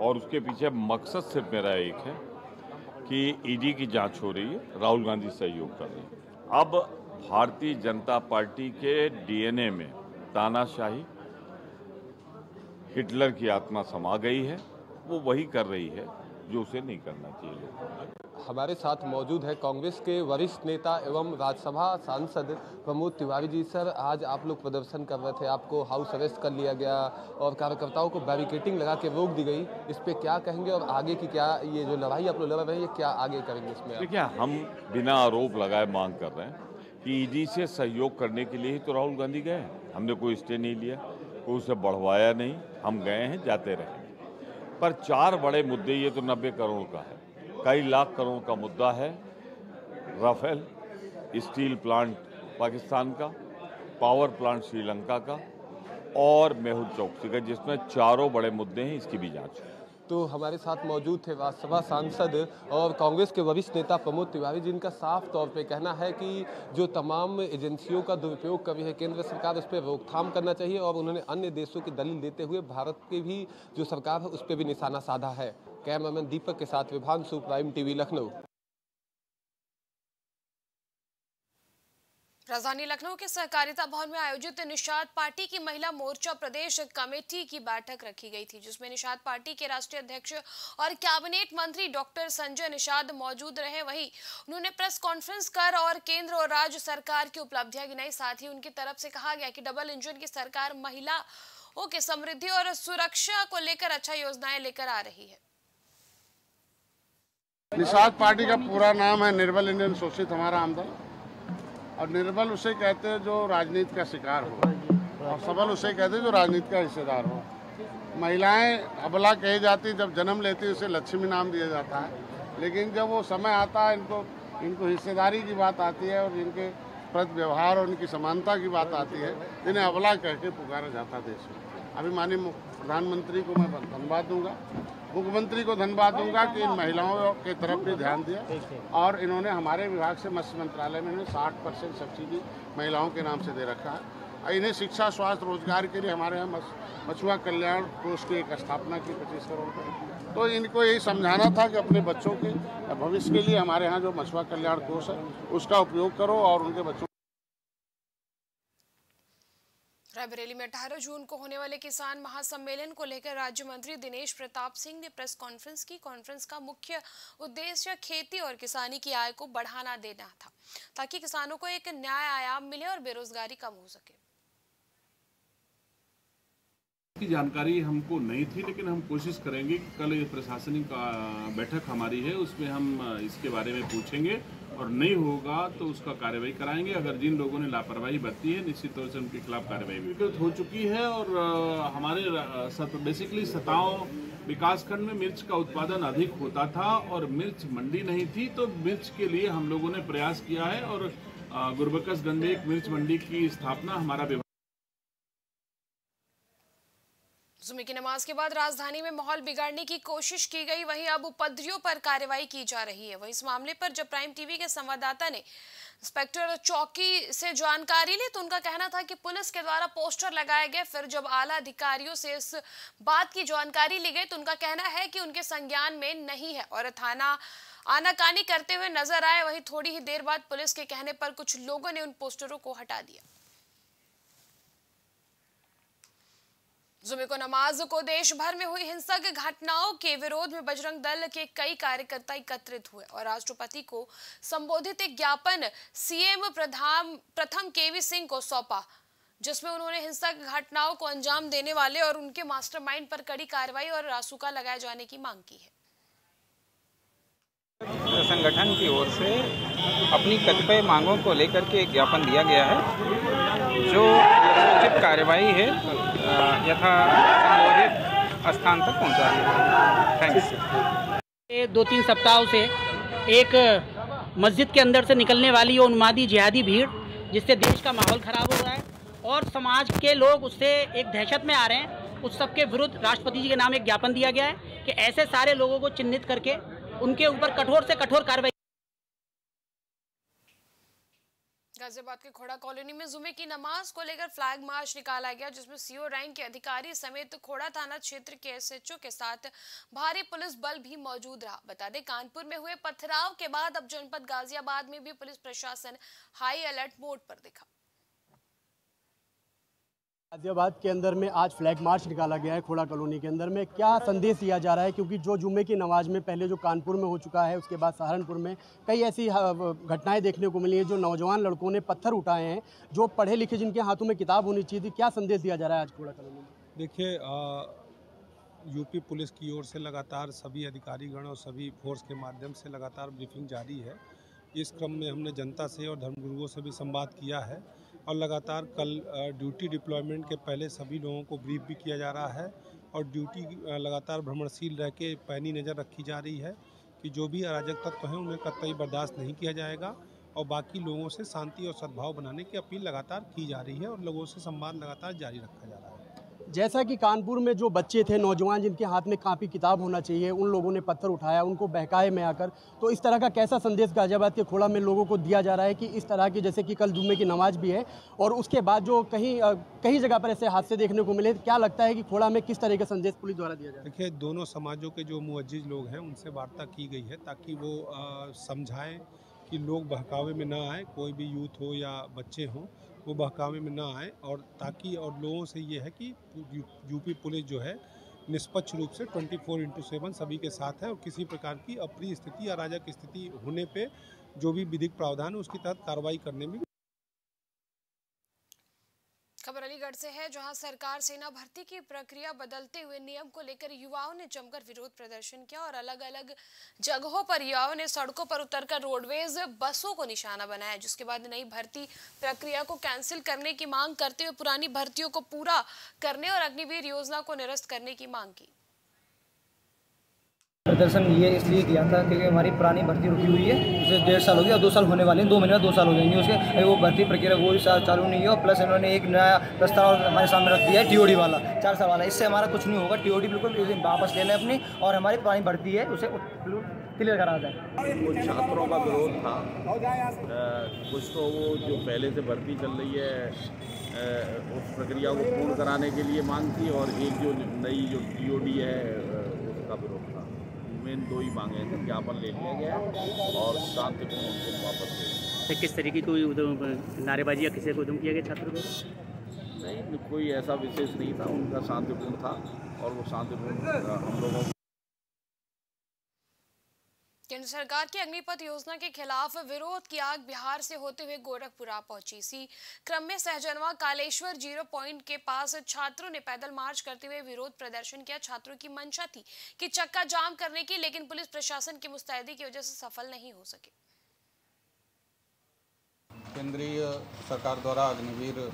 और उसके पीछे मकसद सिर्फ़ मेरा एक है कि ईडी की जाँच हो रही है, राहुल गांधी सहयोग कर रहे हैं। अब भारतीय जनता पार्टी के डीएनए में तानाशाही, हिटलर की आत्मा समा गई है, वो वही कर रही है। जो उसे नहीं करना चाहिए लोगों हमारे साथ मौजूद है कांग्रेस के वरिष्ठ नेता एवं राज्यसभा सांसद प्रमोद तिवारी जी। सर आज आप लोग प्रदर्शन कर रहे थे आपको हाउस अरेस्ट कर लिया गया और कार्यकर्ताओं को बैरिकेटिंग लगा के रोक दी गई। इस पर क्या कहेंगे और आगे की क्या ये जो लड़ाई आप लोग लड़ रहे हैं ये क्या आगे करेंगे इसमें देखिए हम बिना आरोप लगाए मांग कर रहे हैं कि ईडी से सहयोग करने के लिए ही तो राहुल गांधी गए हमने कोई स्टे नहीं लिया कोई उसे बढ़वाया नहीं। हम गए हैं जाते रहेंगे पर चार बड़े मुद्दे, ये तो नब्बे करोड़ का है। कई लाख करोड़ का मुद्दा है, राफेल, स्टील प्लांट पाकिस्तान का, पावर प्लांट श्रीलंका का और मेहुल चौकसी का, जिसमें चारों बड़े मुद्दे हैं, इसकी भी जाँच तो हमारे साथ मौजूद थे राज्यसभा सांसद और कांग्रेस के वरिष्ठ नेता प्रमोद तिवारी, जिनका साफ़ तौर पे कहना है कि जो तमाम एजेंसियों का दुरुपयोग कर रही है, केंद्र सरकार, उस पर रोकथाम करना चाहिए और उन्होंने अन्य देशों की दलील देते हुए भारत की भी जो सरकार है, उस पर भी निशाना साधा है। कैमरामैन दीपक के साथ विभांशु प्राइम टीवी, लखनऊ। राजधानी लखनऊ के सहकारिता भवन में आयोजित निषाद पार्टी की महिला मोर्चा प्रदेश कमेटी की बैठक रखी गई थी, जिसमें निषाद पार्टी के राष्ट्रीय अध्यक्ष और कैबिनेट मंत्री डॉक्टर संजय निषाद मौजूद रहे। वहीं उन्होंने प्रेस कॉन्फ्रेंस कर और केंद्र और राज्य सरकार की उपलब्धियाँ गिनाई। साथ ही उनकी तरफ़ से कहा गया कि डबल इंजन की सरकार महिलाओं के समृद्धि और सुरक्षा को लेकर अच्छा योजनाएँ लेकर आ रही है। निषाद पार्टी का पूरा नाम है निर्बल इंडियन शोषित हमारा आमदन और निर्बल उसे कहते हैं जो राजनीति का शिकार हो। और सबल उसे कहते हैं जो राजनीति का हिस्सेदार हो। महिलाएँ अबला कही जाती, जब जन्म लेती उसे लक्ष्मी नाम दिया जाता है। लेकिन जब वो समय आता है, इनको इनको हिस्सेदारी की बात आती है और इनके प्रति व्यवहार और इनकी समानता की बात आती है, इन्हें अबला कह के पुकारा जाता देश में। अभी माननीय प्रधानमंत्री को मैं धन्यवाद दूँगा। मुख्यमंत्री को धन्यवाद दूँगा कि इन महिलाओं के तरफ़ भी ध्यान दिया और इन्होंने हमारे विभाग से मत्स्य मंत्रालय में साठ परसेंट सब्सिडी महिलाओं के नाम से दे रखा है। और इन्हें शिक्षा, स्वास्थ्य, रोज़गार के लिए हमारे यहाँ मछुआ कल्याण कोष की एक स्थापना की पच्चीस करोड़ रुपये तो इनको यही समझाना था कि अपने बच्चों के भविष्य के लिए हमारे यहाँ जो मछुआ कल्याण कोष है, उसका उपयोग करो और उनके बच्चों रायबरेली में 18 जून को होने वाले किसान महासम्मेलन को लेकर राज्य मंत्री दिनेश प्रताप सिंह ने प्रेस कॉन्फ्रेंस की। कॉन्फ्रेंस का मुख्य उद्देश्य खेती और किसानी की आय को बढ़ाना देना था, ताकि किसानों को एक न्याय आयाम मिले और बेरोजगारी कम हो सके की जानकारी हमको नहीं थी लेकिन हम कोशिश करेंगे कि कल ये प्रशासनिक बैठक हमारी है उसमें हम इसके बारे में पूछेंगे और नहीं होगा तो उसका कार्रवाई कराएँगे। अगर जिन लोगों ने लापरवाही बरती है निश्चित तौर से उनके खिलाफ कार्रवाई भी हो चुकी है और हमारे सत, बेसिकली सताओं विकासखंड में मिर्च का उत्पादन अधिक होता था और मिर्च मंडी नहीं थी तो मिर्च के लिए हम लोगों ने प्रयास किया है और गुरबकसगंज में एक मिर्च मंडी की स्थापना हमारा जुमे की नमाज़ के बाद राजधानी में माहौल बिगाड़ने की कोशिश की गई। वहीं अब उपद्रवियों पर कार्रवाई की जा रही है। वहीं इस मामले पर जब प्राइम टीवी के संवाददाता ने इंस्पेक्टर चौकी से जानकारी ली तो उनका कहना था कि पुलिस के द्वारा पोस्टर लगाए गए। फिर जब आला अधिकारियों से इस बात की जानकारी ली गई तो उनका कहना है कि उनके संज्ञान में नहीं है और थाना आनाकानी करते हुए नज़र आए। वहीं थोड़ी ही देर बाद पुलिस के कहने पर कुछ लोगों ने उन पोस्टरों को हटा दिया। जुमे को नमाज़ को देश भर में हुई हिंसक घटनाओं के विरोध में बजरंग दल के कई कार्यकर्ता एकत्रित हुए और राष्ट्रपति को संबोधित एक ज्ञापन सीएम प्रधान प्रथम केवी सिंह को सौंपा, जिसमें उन्होंने हिंसक घटनाओं को अंजाम देने वाले और उनके मास्टरमाइंड पर कड़ी कार्रवाई और रासुका लगाए जाने की मांग की है। संगठन की ओर से अपनी कतिपय मांगों को लेकर के एक ज्ञापन दिया गया है, जो कार्यवाही है। यथा स्थान तक पहुँचा है थैंक्स दो तीन सप्ताह से एक मस्जिद के अंदर से निकलने वाली वो उन्मादी जिहादी भीड़, जिससे देश का माहौल खराब हो रहा है और समाज के लोग उससे एक दहशत में आ रहे हैं। उस सब के विरुद्ध राष्ट्रपति जी के नाम एक ज्ञापन दिया गया है कि ऐसे सारे लोगों को चिन्हित करके उनके ऊपर कठोर से कठोर कार्रवाई गाजियाबाद के खोड़ा कॉलोनी में जुमे की नमाज़ को लेकर फ्लैग मार्च निकाला गया, जिसमें सीओ रैंक के अधिकारी समेत खोड़ा थाना क्षेत्र के एसएचओ के साथ भारी पुलिस बल भी मौजूद रहा। बता दें, कानपुर में हुए पथराव के बाद अब जनपद गाजियाबाद में भी पुलिस प्रशासन हाई अलर्ट मोड पर दिखा। गाजियाबाद के अंदर में आज फ्लैग मार्च निकाला गया है खोड़ा कॉलोनी के अंदर में। क्या संदेश दिया जा रहा है? क्योंकि जो जुम्मे की नमाज़ में पहले जो कानपुर में हो चुका है उसके बाद सहारनपुर में कई ऐसी हाँ, घटनाएँ देखने को मिली हैं जो नौजवान लड़कों ने पत्थर उठाए हैं जो पढ़े लिखे जिनके हाथों में किताब होनी चाहिए थी। क्या संदेश दिया जा रहा है आज खोड़ा कॉलोनी में? देखिए यूपी पुलिस की ओर से लगातार सभी अधिकारीगण और सभी फोर्स के माध्यम से लगातार ब्रीफिंग जारी है। इस क्रम में हमने जनता से और धर्मगुरुओं से भी संवाद किया है। और लगातार कल ड्यूटी डिप्लॉयमेंट के पहले सभी लोगों को ब्रीफ भी किया जा रहा है और ड्यूटी लगातार भ्रमणशील रह के पैनी नज़र रखी जा रही है कि जो भी अराजक तत्व हैं उन्हें कतई बर्दाश्त नहीं किया जाएगा और बाकी लोगों से शांति और सद्भाव बनाने की अपील लगातार की जा रही है और लोगों से संवाद लगातार जारी रखा जा रहा है। जैसा कि कानपुर में जो बच्चे थे, नौजवान जिनके हाथ में कापी किताब होना चाहिए, उन लोगों ने पत्थर उठाया, उनको बहकाए में आकर। तो इस तरह का कैसा संदेश गाजियाबाद के खोड़ा में लोगों को दिया जा रहा है कि इस तरह की, जैसे कि कल जुम्मे की नमाज़ भी है, और उसके बाद जो कहीं कई जगह पर ऐसे हादसे देखने को मिले, क्या लगता है कि खोड़ा में किस तरह का संदेश पुलिस द्वारा दिया जा रहा है? देखिए, दोनों समाजों के जो मुअज्जिज लोग हैं, उनसे वार्ता की गई है, ताकि वो समझाएँ कि लोग बहकावे में ना आए, कोई भी यूथ हो या बच्चे हों। वो बहकावे में ना आए और ताकि, और लोगों से ये है कि यूपी पुलिस जो है निष्पक्ष रूप से 24 फोर इंटू सेवन सभी के साथ है और किसी प्रकार की अप्रिय स्थिति या अराजक स्थिति होने पे जो भी विधिक प्रावधान है उसके तहत कार्रवाई करने में खबर अलीगढ़ से है, जहाँ सरकार सेना भर्ती की प्रक्रिया बदलते हुए नियम को लेकर युवाओं ने जमकर विरोध प्रदर्शन किया और अलग अलग जगहों पर युवाओं ने सड़कों पर उतरकर रोडवेज़ बसों को निशाना बनाया, जिसके बाद नई भर्ती प्रक्रिया को कैंसिल करने की मांग करते हुए पुरानी भर्तियों को पूरा करने और अग्निवीर योजना को निरस्त करने की मांग की। प्रदर्शन ये इसलिए किया था क्योंकि हमारी पुरानी भर्ती रुकी हुई है। उसे डेढ़ साल हो गया और दो साल होने वाले हैं, दो महीने दो साल हो जाएँगे उसके। वो भर्ती प्रक्रिया वो साल चालू नहीं है और प्लस इन्होंने एक नया प्रस्ताव हमारे सामने रख दिया है, टीओडी वाला, चार साल वाला। इससे हमारा कुछ नहीं होगा, टीओडी बिल्कुल वापस ले लें अपनी और हमारी पुरानी भर्ती है, उसे क्लियर करा दें कुछ छात्रों का विरोध था। कुछ तो वो जो पहले से भर्ती चल रही है उस प्रक्रिया को पूर्ण कराने के लिए मांग थी और एक जो नई जो टीओडी है उसका विरोध मेन दो ही मांगे थे ज्ञापन ले लिया गया और शांतिपूर्ण उनको वापस ले किस तरीके की कोई नारेबाजी या किसी को उद्यम किया गया छात्रों को? नहीं कोई ऐसा विशेष नहीं था उनका शांतिपूर्ण था और वो शांतिपूर्ण हम लोगों केंद्र सरकार की अग्निपथ योजना के खिलाफ विरोध की आग बिहार से होते हुए गोरखपुरा पहुँची। इसी क्रम में सहजनवा कालेश्वर ज़ीरो पॉइंट के पास छात्रों ने पैदल मार्च करते हुए विरोध प्रदर्शन किया। छात्रों की मंशा थी कि चक्का जाम करने की, लेकिन पुलिस प्रशासन की मुस्तैदी की वजह से सफल नहीं हो सके। केंद्रीय सरकार द्वारा अग्निवीर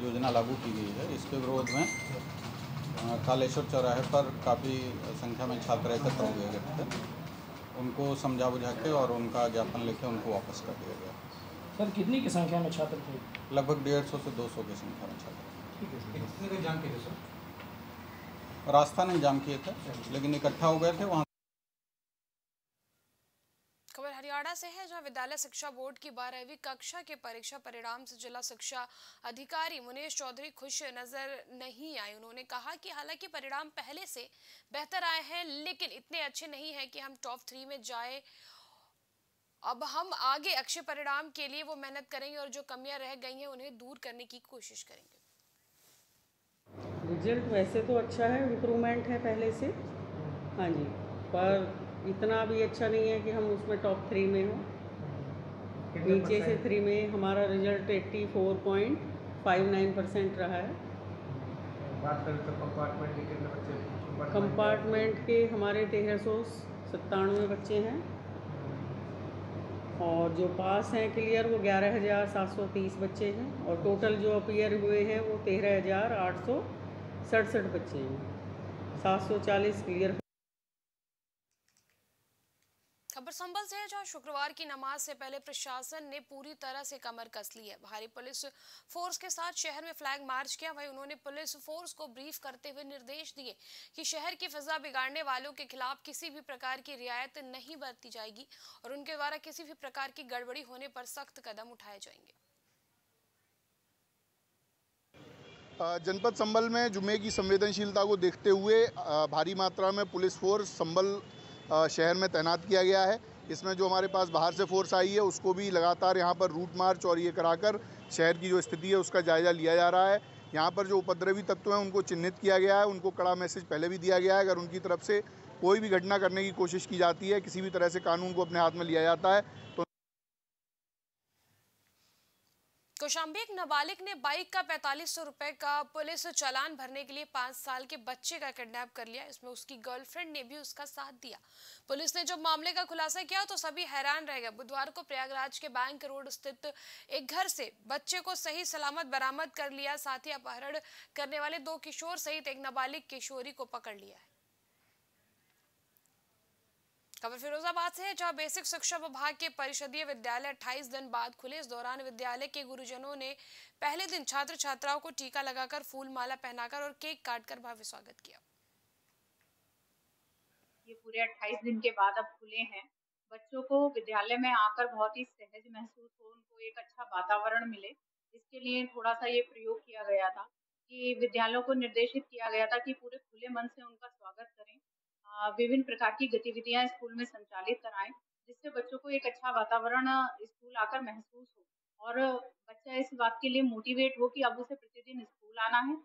योजना लागू की गई है। इसके विरोध में कालेश्वर चौराहे पर काफ़ी संख्या में छात्र एकत्र हो गए थे। उनको समझा बुझा के और उनका ज्ञापन लेके उनको वापस कर दिया गया। सर कितनी की संख्या में छात्र थे? लगभग डेढ़ सौ से दो सौ की संख्या में छात्र जान के रास्ता नहीं जाम किए थे लेकिन इकट्ठा हो गए थे वहाँ खबर हरियाणा से है, जहाँ विद्यालय शिक्षा बोर्ड की बारहवीं कक्षा के परीक्षा परिणाम से जिला शिक्षा अधिकारी मुनेश चौधरी खुश नज़र नहीं आए। उन्होंने कहा कि हालाँकि परिणाम पहले से बेहतर आए हैं, लेकिन इतने अच्छे नहीं हैं कि हम टॉप थ्री में जाए। अब हम आगे अच्छे परिणाम के लिए वो मेहनत करेंगे और जो कमियाँ रह गई हैं उन्हें दूर करने की कोशिश करेंगे। रिज़ल्ट वैसे तो अच्छा है, इम्प्रूवमेंट है पहले से। हाँ जी, पर इतना भी अच्छा नहीं है कि हम उसमें टॉप थ्री में हों। नीचे से थ्री में हमारा result eighty four point five nine percent रहा है। बात करें तो कंपार्टमेंट के कितने बच्चे कंपार्टमेंट के हमारे तेरह सौ सत्तानवे बच्चे हैं। और जो पास हैं क्लियर वो ग्यारह हज़ार सात सौ तीस बच्चे हैं। और टोटल जो अपीयर हुए हैं वो तेरह हज़ार आठ सौ सड़सठ बच्चे हैं। सात सौ चालीस क्लियर संभल से है जहाँ शुक्रवार की नमाज़ से पहले प्रशासन ने पूरी तरह से कमर कस ली है। भारी पुलिस फोर्स के साथ शहर में फ्लैग मार्च किया। वहीं उन्होंने पुलिस फोर्स को ब्रीफ करते हुए निर्देश दिए कि शहर की फिजा बिगाड़ने वालों के खिलाफ किसी भी प्रकार की रियायत नहीं बरती जाएगी और उनके द्वारा किसी भी प्रकार की गड़बड़ी होने पर सख्त कदम उठाए जाएँगे। जनपद संबल में जुमे की संवेदनशीलता को देखते हुए भारी मात्रा में पुलिस फोर्स संभल शहर में तैनात किया गया है। इसमें जो हमारे पास बाहर से फोर्स आई है, उसको भी लगातार यहाँ पर रूट मार्च और ये कराकर शहर की जो स्थिति है, उसका जायज़ा लिया जा रहा है। यहाँ पर जो उपद्रवी तत्व हैं, उनको चिन्हित किया गया है। उनको कड़ा मैसेज पहले भी दिया गया है। अगर उनकी तरफ़ से कोई भी घटना करने की कोशिश की जाती है, किसी भी तरह से कानून को अपने हाथ में लिया जाता है तो कौशाम्बी एक नाबालिग ने बाइक का पैंतालीस सौ रुपए का पुलिस चालान भरने के लिए पाँच साल के बच्चे का किडनैप कर लिया। इसमें उसकी गर्लफ्रेंड ने भी उसका साथ दिया। पुलिस ने जब मामले का खुलासा किया तो सभी हैरान रह गए। बुधवार को प्रयागराज के बैंक रोड स्थित एक घर से बच्चे को सही सलामत बरामद कर लिया। साथ ही अपहरण करने वाले दो किशोर सहित एक नाबालिग किशोरी को पकड़ लिया खबर फिरोजाबाद से जहाँ बेसिक शिक्षा विभाग के परिषदीय विद्यालय 28 दिन बाद खुले। इस दौरान विद्यालय के गुरुजनों ने पहले दिन छात्र छात्राओं को टीका लगाकर फूल माला पहनाकर और केक काटकर भव्य स्वागत किया। ये पूरे 28 दिन के बाद अब खुले हैं। बच्चों को विद्यालय में आकर बहुत ही सहज महसूस हो, उनको एक अच्छा वातावरण मिले। इसके लिए थोड़ा सा ये प्रयोग किया गया था कि विद्यालयों को निर्देशित किया गया था कि पूरे खुले मन से उनका स्वागत करें। विभिन्न प्रकार की गतिविधियाँ स्कूल में संचालित कराएँ, जिससे बच्चों को एक अच्छा वातावरण स्कूल आकर महसूस हो। और बच्चा इस बात के लिए मोटिवेट हो कि अब उसे प्रतिदिन स्कूल आना है।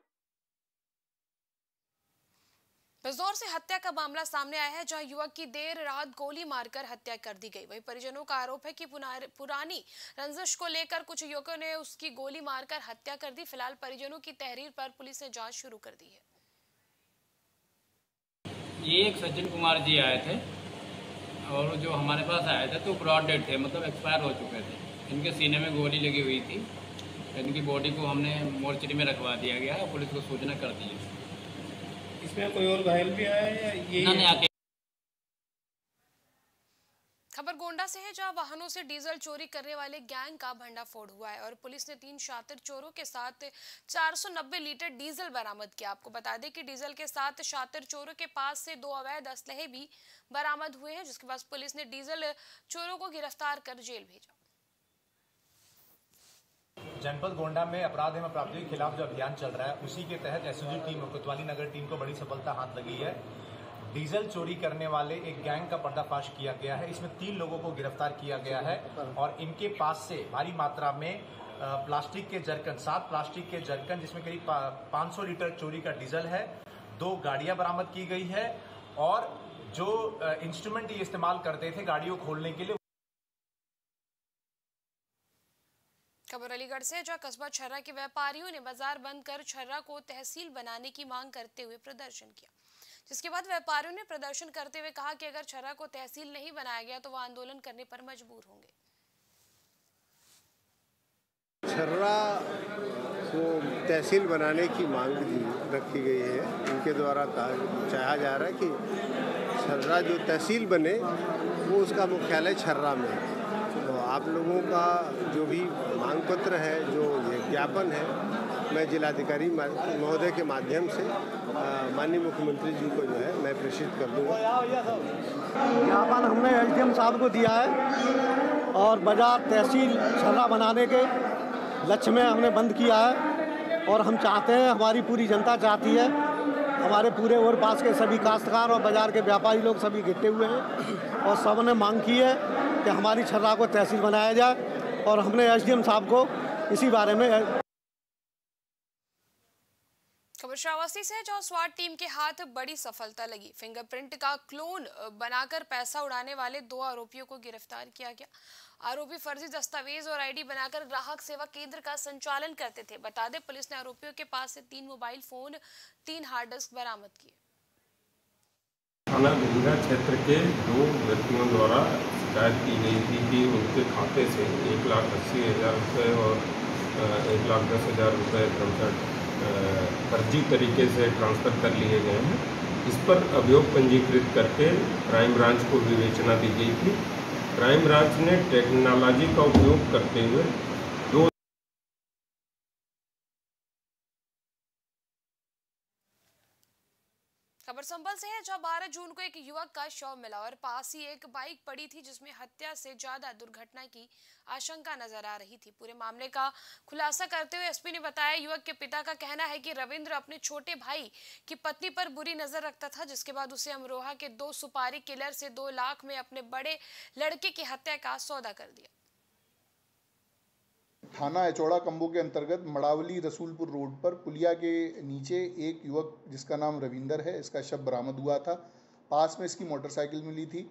बिजौर से हत्या का मामला सामने आया है, जहाँ युवक की देर रात गोली मारकर हत्या कर दी गई। वहीं परिजनों का आरोप है कि पुरानी रंजिश को लेकर कुछ युवकों ने उसकी गोली मारकर हत्या कर दी। फ़िलहाल परिजनों की तहरीर पर पुलिस ने जाँच शुरू कर दी है। ये एक सचिन कुमार जी आए थे और जो हमारे पास आए थे तो ब्रॉड डेड थे मतलब एक्सपायर हो चुके थे। इनके सीने में गोली लगी हुई थी इनकी बॉडी को हमने मोर्चरी में रखवा दिया गया है पुलिस को सूचना कर दी। है इसमें कोई और घायल भी आया या ये आके खबर गोंडा से है, जहाँ वाहनों से डीजल चोरी करने वाले गैंग का भंडाफोड़ हुआ है और पुलिस ने तीन शातिर चोरों के साथ 490 लीटर डीजल बरामद किया। आपको बता दें कि डीजल के साथ शातिर चोरों के पास से दो अवैध असलहे भी बरामद हुए हैं, जिसके बाद पुलिस ने डीजल चोरों को गिरफ़्तार कर जेल भेजा। जनपद गोंडा में अपराध एवं अपराधियों के खिलाफ जो अभियान चल रहा है, उसी के तहत एसओजी टीम और कोतवाली नगर टीम को बड़ी सफलता हाथ लगी है। डीजल चोरी करने वाले एक गैंग का पर्दाफाश किया गया है। इसमें तीन लोगों को गिरफ़्तार किया गया है और इनके पास से भारी मात्रा में प्लास्टिक के जरकन, सात प्लास्टिक के जरकन, जिसमें करीब 500 लीटर चोरी का डीजल है, दो गाड़ियाँ बरामद की गई है और जो इंस्ट्रूमेंट ये इस्तेमाल करते थे गाड़ियों खोलने के लिए, खबर अलीगढ़ से, जहाँ कस्बा छर्रा के व्यापारियों ने बाज़ार बंद कर छर्रा को तहसील बनाने की मांग करते हुए प्रदर्शन किया। जिसके बाद व्यापारियों ने प्रदर्शन करते हुए कहा कि अगर छर्रा को तहसील नहीं बनाया गया तो वह आंदोलन करने पर मजबूर होंगे। छर्रा को तहसील बनाने की मांग रखी गई है। उनके द्वारा चाहा जा रहा है कि छर्रा जो तहसील बने, वो उसका मुख्यालय छर्रा में तो आप लोगों का जो भी मांग पत्र है, जो ये ज्ञापन है, मैं जिलाधिकारी महोदय के माध्यम से माननीय मुख्यमंत्री जी को जो है, मैं प्रेषित कर दूँगा ज्ञापन हमने एस साहब को दिया है और बाज़ार तहसील छर्रा बनाने के लक्ष्य में हमने बंद किया है और हम चाहते हैं हमारी पूरी जनता चाहती है हमारे पूरे ओवर पास के सभी काश्तकार और बाज़ार के व्यापारी लोग सभी गिटे हुए हैं और सबने मांग की है कि हमारी छर्रा को तहसील बनाया जाए और हमने एसडीएम साहब को इसी बारे में खबर श्रावस्ती से, जहाँ स्वाट टीम के हाथ बड़ी सफलता लगी। फिंगरप्रिंट का क्लोन बनाकर पैसा उड़ाने वाले दो आरोपियों को गिरफ़्तार किया गया। आरोपी फर्जी दस्तावेज़ और आईडी बनाकर ग्राहक सेवा केंद्र का संचालन करते थे। बता दें, पुलिस ने आरोपियों के पास से तीन मोबाइल फ़ोन, तीन हार्ड डिस्क बरामद किए। थाना क्षेत्र के दो व्यक्तियों द्वारा शिकायत की गई थी कि उनके खाते से एक लाख अस्सी हज़ार रुपये और एक लाख दस हज़ार रुपये क्रमशः फर्जी तरीके से ट्रांसफ़र कर लिए गए हैं। इस पर अभियोग पंजीकृत करके क्राइम ब्रांच को विवेचना दी गई थी। क्राइम ब्रांच ने टेक्नोलॉजी का उपयोग करते हुए दो खबर संभल से है, जहाँ 12 जून को एक युवक का शव मिला और पास ही एक बाइक पड़ी थी, जिसमें हत्या से ज़्यादा दुर्घटना की आशंका नज़र आ रही थी। पूरे मामले का खुलासा करते हुए एसपी ने बताया, युवक के पिता का कहना है कि रविंद्र अपने छोटे भाई की पत्नी पर बुरी नज़र रखता था, जिसके बाद उसे अमरोहा के दो सुपारी किलर से दो लाख में अपने बड़े लड़के की हत्या का सौदा कर दिया। थाना एचौड़ा कम्बो के अंतर्गत मड़ावली रसूलपुर रोड पर पुलिया के नीचे एक युवक, जिसका नाम रविंदर है, इसका शव बरामद हुआ था। पास में इसकी मोटरसाइकिल मिली थी।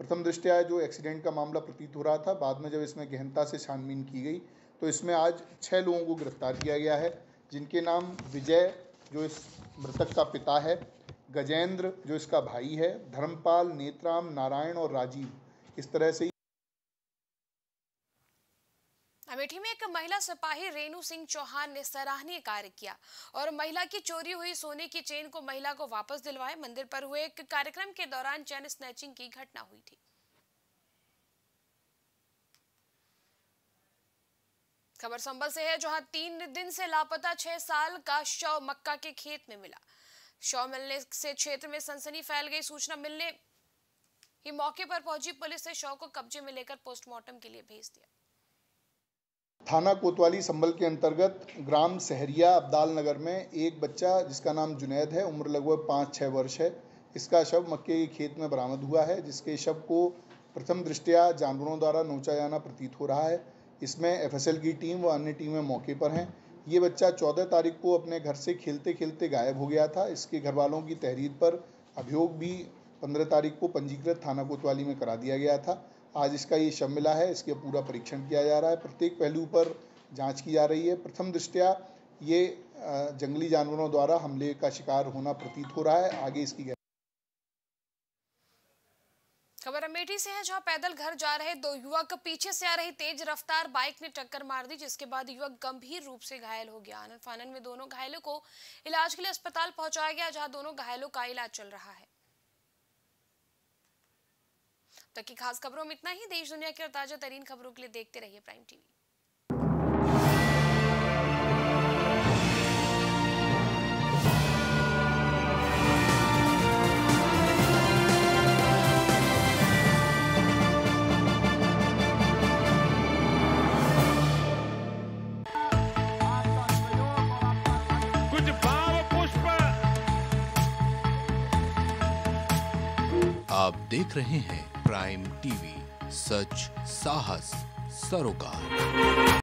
प्रथम दृष्टया जो एक्सीडेंट का मामला प्रतीत हो रहा था, बाद में जब इसमें गहनता से छानबीन की गई तो इसमें आज छः लोगों को गिरफ़्तार किया गया है, जिनके नाम विजय, जो इस मृतक का पिता है, गजेंद्र, जो इसका भाई है, धर्मपाल, नेत्राम, नारायण और राजीव। इस तरह से अमेठी में एक महिला सिपाही रेणु सिंह चौहान ने सराहनीय कार्य किया और महिला की चोरी हुई सोने की चेन को महिला को वापस दिलवाए। मंदिर पर हुए एक कार्यक्रम के दौरान चैन स्नैचिंग की घटना हुई थी। खबर संभल से है, जहाँ तीन दिन से लापता छह साल का शव मक्का के खेत में मिला। शव मिलने से क्षेत्र में सनसनी फैल गई। सूचना मिलने ही मौके पर पहुँची पुलिस ने शव को कब्जे में लेकर पोस्टमार्टम के लिए भेज दिया। थाना कोतवाली संभल के अंतर्गत ग्राम सहरिया अब्दाल नगर में एक बच्चा, जिसका नाम जुनैद है, उम्र लगभग पाँच छः वर्ष है। इसका शव मक्के के खेत में बरामद हुआ है, जिसके शव को प्रथम दृष्टया जानवरों द्वारा नोचा जाना प्रतीत हो रहा है। इसमें एफएसएल की टीम व अन्य टीमें मौके पर हैं। ये बच्चा चौदह तारीख को अपने घर से खेलते खेलते गायब हो गया था। इसके घर वालों की तहरीर पर अभियोग भी पंद्रह तारीख को पंजीकृत थाना कोतवाली में करा दिया गया था। आज इसका ये शव मिला है, इसके पूरा परीक्षण किया जा रहा है। प्रत्येक पहलू पर जाँच की जा रही है। प्रथम दृष्टया ये जंगली जानवरों द्वारा हमले का शिकार होना प्रतीत हो रहा है। आगे इसकी खबर अमेठी से है, जहाँ पैदल घर जा रहे दो युवक पीछे से आ रही तेज रफ्तार बाइक ने टक्कर मार दी, जिसके बाद युवक गंभीर रूप से घायल हो गया। आनंद फानन में दोनों घायलों को इलाज के लिए अस्पताल पहुँचाया गया, जहाँ दोनों घायलों का इलाज चल रहा है। तक की खास खबरों में इतना ही। देश दुनिया की और ताज़ा तरीन खबरों के लिए देखते रहिए प्राइम टीवी। कुछ भाव पुष्प। आप देख रहे हैं प्राइम टीवी सच साहस सरोकार